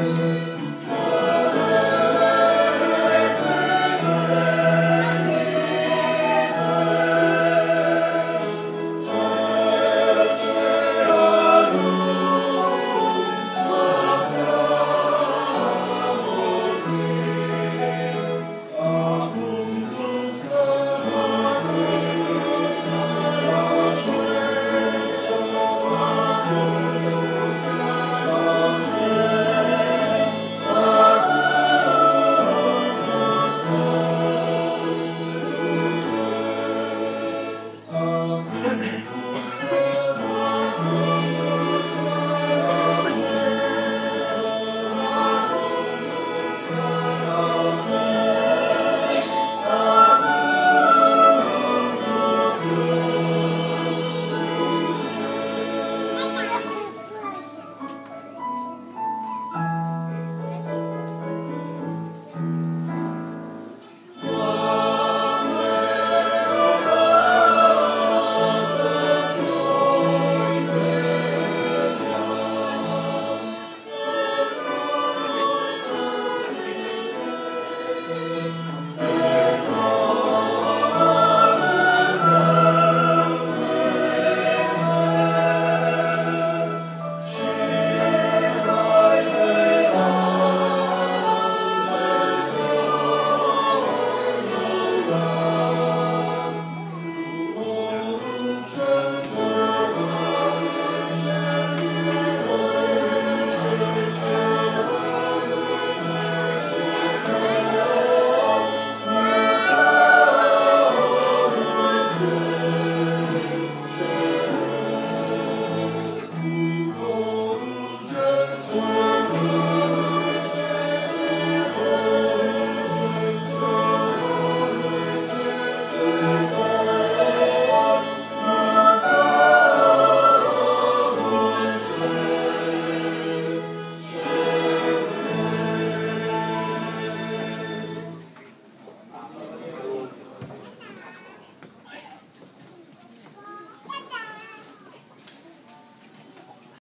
Amen.